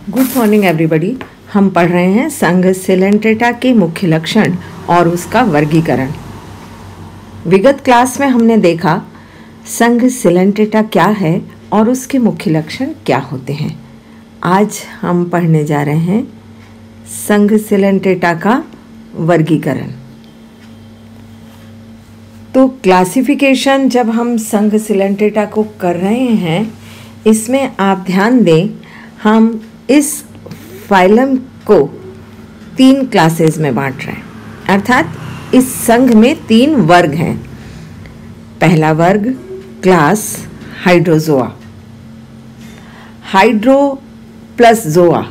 Good morning everybody हम पढ़ रहे हैं संघ सिलेंट्रेटा के मुख्य लक्षण और उसका वर्गीकरण। विगत क्लास में हमने देखा संघ सिलेंट्रेटा क्या है और उसके मुख्य लक्षण क्या होते हैं। आज हम पढ़ने जा रहे हैं संघ सिलेंट्रेटा का वर्गीकरण। तो क्लासिफिकेशन जब हम संघ सिलेंट्रेटा को कर रहे हैं, इसमें आप ध्यान दें, हम इस फाइलम को तीन क्लासेस में बांट रहे हैं। अर्थात इस संघ में तीन वर्ग हैं। पहला वर्ग class Hydrozoa hydro plus zoa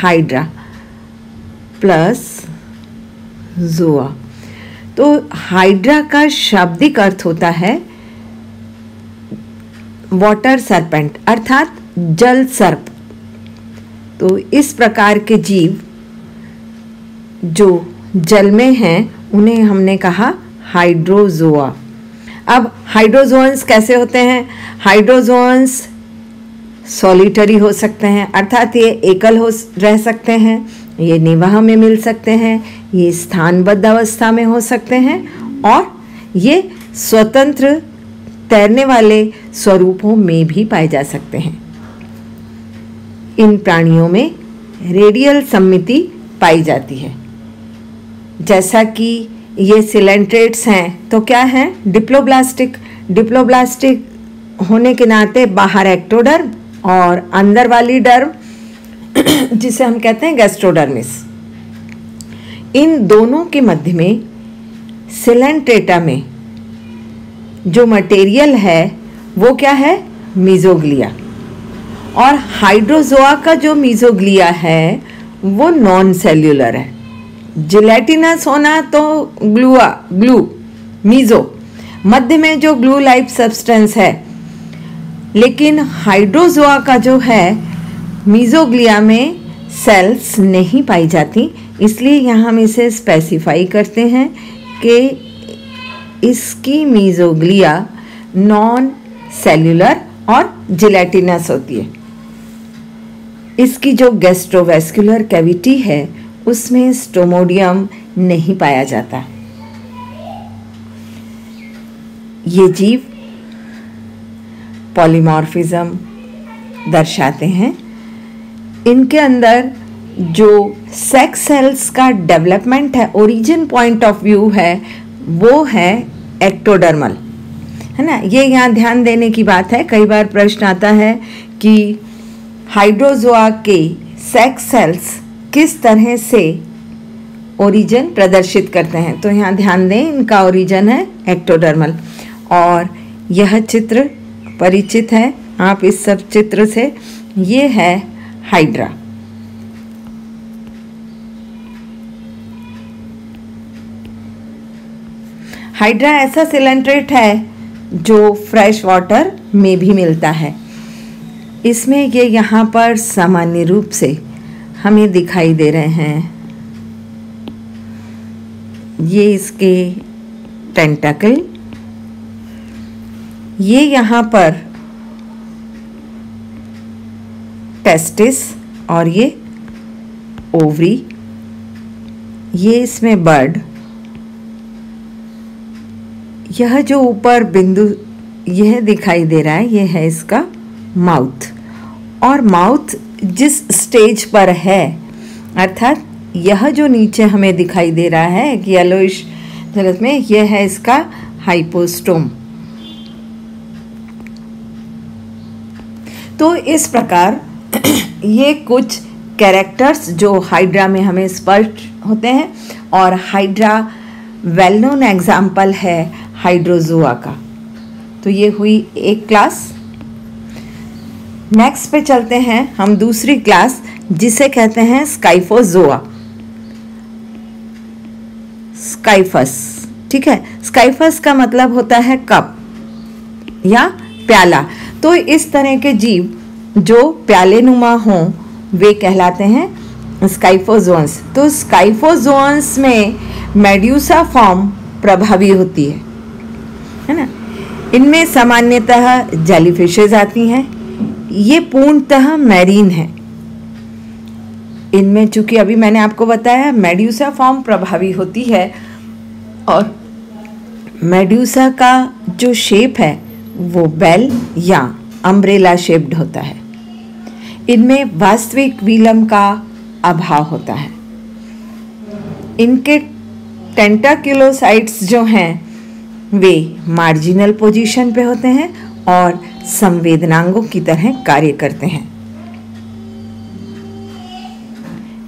hydra plus zoa तो हाइड्रा का शाब्दिक अर्थ होता है वाटर सर्पेंट अर्थात जल सर्प। तो इस प्रकार के जीव जो जल में हैं, उन्हें हमने कहा हाइड्रोजोआ अब हाइड्रोजोन्स कैसे होते हैं? हाइड्रोजोन्स सॉलिटरी हो सकते हैं, अर्थात ये एकल हो रह सकते हैं, ये निवाह में मिल सकते हैं, ये स्थानबद्ध अवस्था में हो सकते हैं, और ये स्वतंत्र तैरने वाले स्वरूपों में भी पाए जा सकते हैं। इन प्राणियों में रेडियल सम्मिति पाई जाती है। जैसा कि ये सिलेंट्रेट्स हैं तो क्या है? डिप्लोब्लास्टिक। डिप्लोब्लास्टिक होने के नाते बाहर एक्टोडर्म और अंदर वाली डर्म, जिसे हम कहते हैं गैस्ट्रोडर्मिस। इन दोनों के मध्य में सिलेंट्रेटा में जो मटेरियल है, वो क्या है? मीजोग्लिया और हाइड्रोजोआ का जो मीजोग्लिया है, वो नॉन सेल्यूलर है. जिलेटिनस होना तो ग्लूआ ग्लू मीजो मध्य में जो ग्लू लाइफ सब्सटेंस है, लेकिन हाइड्रोजोआ का जो है मीजोग्लिया में सेल्स नहीं पाई जाती, इसलिए यहाँ हम इसे स्पेसिफाई करते हैं कि इसकी मीजोग्लिया नॉन सेल्यूलर और जिलेटिनस होती है। इसकी जो गैस्ट्रोवेस्कुलर कैविटी है, उसमें स्टोमोडियम नहीं पाया जाता। ये जीव पॉलीमॉर्फिज्म दर्शाते हैं। इनके अंदर जो सेक्स सेल्स का डेवलपमेंट है ओरिजिन पॉइंट ऑफ़ व्यू है, वो है एक्टोडर्मल है ना? ये यहाँ ध्यान देने की बात है। कई बार प्रश्न आता है कि हाइड्रोजोआ के सेक्स सेल्स किस तरह से ओरिजन प्रदर्शित करते हैं? तो यहाँ ध्यान दें, इनका ओरिजन है एक्टोडर्मल और यह चित्र परिचित है। आप इस सब चित्र से, ये है हाइड्रा हाइड्रा ऐसा सिलेंट्रेट है जो फ्रेश वाटर में भी मिलता है। इसमें ये यहाँ पर सामान्य रूप से हमें दिखाई दे रहे हैं। ये इसके टेंटकल। ये यहाँ पर टेस्टिस और ये ओवरी। ये इसमें बर्ड। यह जो ऊपर बिंदु यह दिखाई दे रहा है, यह है इसका माउथ और माउथ जिस स्टेज पर है, अर्थात यह जो नीचे हमें दिखाई दे रहा है कि येलोइश जगत में, यह है इसका हाइपोस्टोम तो इस प्रकार ये कुछ कैरेक्टर्स जो हाइड्रा में हमें स्पष्ट होते हैं, और हाइड्रा वेल नोन एग्ज़ाम्पल है हाइड्रोजोआ का। तो ये हुई एक क्लास। नेक्स्ट पे चलते हैं हम दूसरी क्लास, जिसे कहते हैं स्काइफोजोआ। स्काइफस, ठीक है? स्काइफस का मतलब होता है कप या प्याला। तो इस तरह के जीव जो प्याले नुमा हों, वे कहलाते हैं स्काइफोजोन्स तो स्काइफोजोन्स में मेड्यूसा फॉर्म प्रभावी होती है। इनमें सामान्यतः जेलीफिशेज आती हैं। ये पूर्णतः मैरीन है। इनमें चूँकि अभी मैंने आपको बताया मेड्यूसा फॉर्म प्रभावी होती है और मेड्यूसा का जो शेप है, वो बेल या अम्ब्रेला शेप्ड होता है। इनमें वास्तविक विलम का अभाव होता है। इनके टेंटाकिलोसाइट्स जो हैं वे मार्जिनल पोजीशन पे होते हैं और संवेदनांगों की तरह कार्य करते हैं।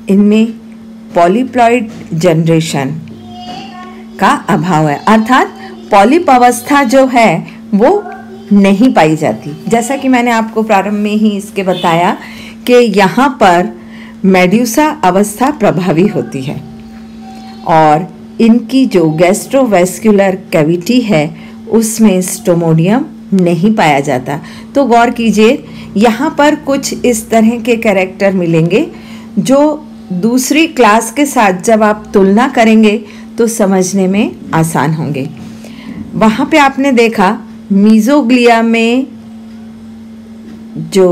इनमें पॉलीप्लॉइड जनरेशन का अभाव है। अर्थात पॉलिप अवस्था जो है, वो नहीं पाई जाती। जैसा कि मैंने आपको प्रारंभ में ही इसके बताया कि यहाँ पर मेड्यूसा अवस्था प्रभावी होती है और इनकी जो गैस्ट्रोवेस्कुलर कैविटी है, उसमें स्टोमोडियम नहीं पाया जाता। तो गौर कीजिए, यहाँ पर कुछ इस तरह के कैरेक्टर मिलेंगे, जो दूसरी क्लास के साथ जब आप तुलना करेंगे तो समझने में आसान होंगे। वहाँ पे आपने देखा मीजोग्लिया में जो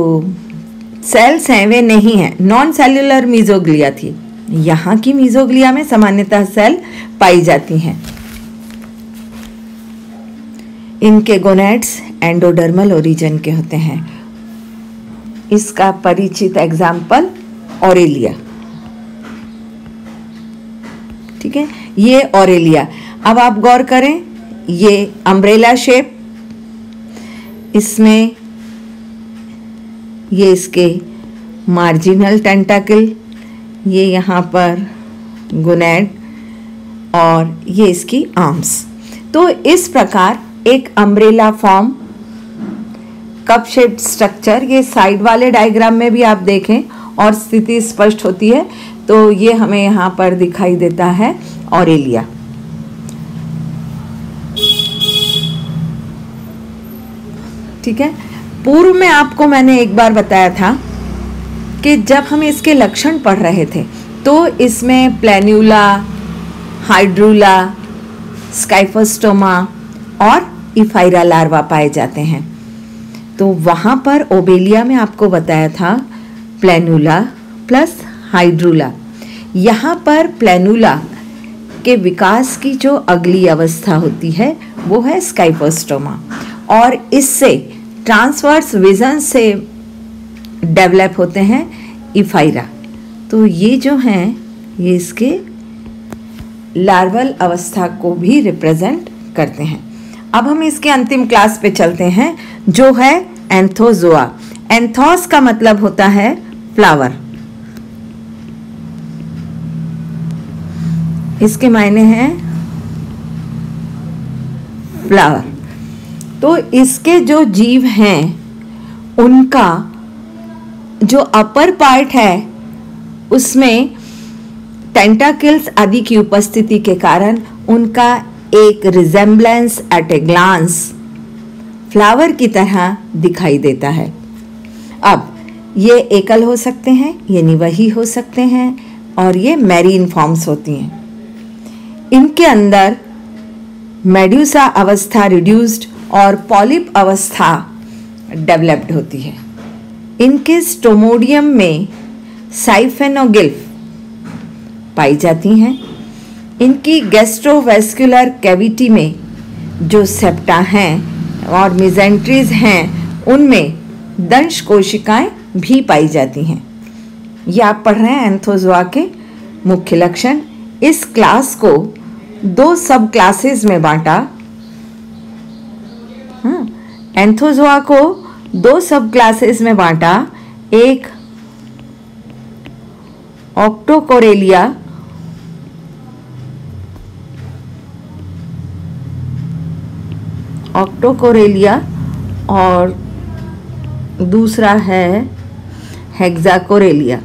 सेल्स हैं, वे नहीं हैं। नॉन सेल्युलर मीजोग्लिया थी। यहाँ की मीजोग्लिया में सामान्यतः सेल पाई जाती हैं। इनके गोनेट्स एंडोडर्मल ओरिजिन के होते हैं। इसका परिचित एग्ज़ाम्पल ऑरेलिया ठीक है? ये ऑरेलिया अब आप गौर करें, ये अम्ब्रेला शेप इसमें ये इसके मार्जिनल टेंटाकल ये यहाँ पर गुनेड और ये इसकी आर्म्स तो इस प्रकार एक umbrella form cup shaped structure ये साइड वाले डायग्राम में भी आप देखें और स्थिति स्पष्ट होती है। तो ये हमें यहाँ पर दिखाई देता है ऑरेलिया ठीक है? पूर्व में आपको मैंने एक बार बताया था कि जब हम इसके लक्षण पढ़ रहे थे तो इसमें प्लेन्यूला हाइड्रूला स्काइफोस्टोमा और इफाइरा लार्वा पाए जाते हैं। तो वहाँ पर ओबेलिया में आपको बताया था प्लेनुला प्लस हाइड्रूला यहाँ पर प्लेनुला के विकास की जो अगली अवस्था होती है, वो है स्काइपोस्टोमा और इससे ट्रांसवर्स विजन से डेवलप होते हैं इफाइरा तो ये जो हैं, ये इसके लार्वल अवस्था को भी रिप्रेजेंट करते हैं। अब हम इसके अंतिम क्लास पे चलते हैं, जो है एंथोजोआ। एंथोस का मतलब होता है फ्लावर। इसके मायने हैं फ्लावर। तो इसके जो जीव हैं, उनका जो अपर पार्ट है, उसमें टेंटाकिल्स आदि की उपस्थिति के कारण उनका एक resemblance at a glance flower की तरह दिखाई देता है। अब, ये एकल हो सकते हैं, ये निवही हो सकते हैं और ये मैरीन फॉर्म्स होती हैं। इनके अंदर मेड्यूसा अवस्था रिड्यूस्ड और पॉलिप अवस्था डेवलप्ड होती है। इनके स्टोमोडियम में साइफेनोगिल्फ पाई जाती हैं। इनकी गैस्ट्रोवेस्कुलर कैविटी में जो सेप्टा हैं और मिजेंट्रीज हैं, उनमें दंश कोशिकाएँ भी पाई जाती हैं। ये आप पढ़ रहे हैं एंथोजोआ के मुख्य लक्षण। इस क्लास को दो सब क्लासेस में बांटा। हाँ एंथोजोआ को दो सब क्लासेस में बांटा। एक ऑक्टोकोरेलिया ऑक्टोकोरेलिया और दूसरा है हेक्साकोरेलिया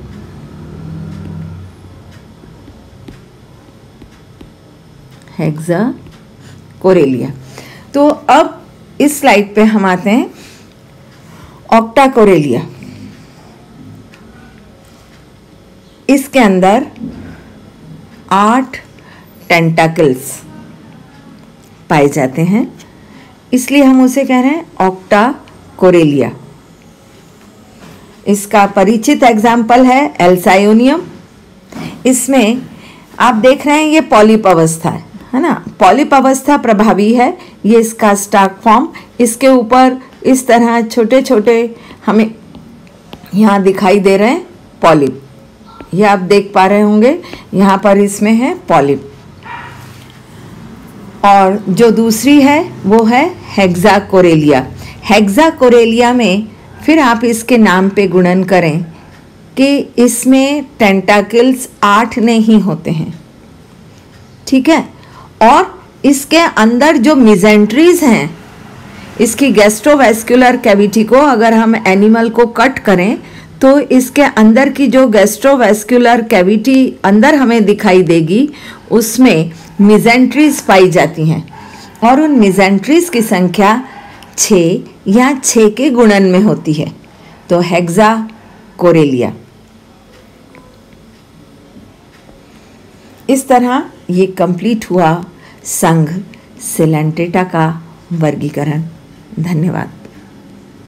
हेक्सा कोरेलिया तो अब इस स्लाइड पे हम आते हैं। ऑक्टाकोरेलिया इसके अंदर आठ टेंटाकल्स पाए जाते हैं। इसलिए हम उसे कह रहे हैं ऑक्टा कोरेलिया। इसका परिचित एग्ज़ाम्पल है एल्सायोनियम इसमें आप देख रहे हैं ये पॉलिप अवस्था है। है ना? पॉलिप अवस्था प्रभावी है, ये इसका स्टाक फॉर्म इसके ऊपर इस तरह छोटे छोटे हमें यहाँ दिखाई दे रहे हैं पॉलिप। ये आप देख पा रहे होंगे, यहाँ पर इसमें है पॉलिप। और जो दूसरी है, वो है हेक्सा कोरेलिया। हेक्सा कोरेलिया में फिर आप इसके नाम पे गुणन करें कि इसमें टेंटाकिल्स आठ नहीं होते हैं। ठीक है? और इसके अंदर जो मिजेंट्रीज हैं, इसकी गैस्ट्रोवेस्कुलर कैविटी को अगर हम एनिमल को कट करें तो इसके अंदर की जो गैस्ट्रोवेस्कुलर कैविटी अंदर हमें दिखाई देगी, उसमें मिजेंट्रीज पाई जाती हैं। और उन मिजेंट्रीज की संख्या छ या छ के गुणन में होती है। तो हेक्सा, कोरेलिया। इस तरह ये कंप्लीट हुआ संघ सिलेंटेटा का वर्गीकरण। धन्यवाद।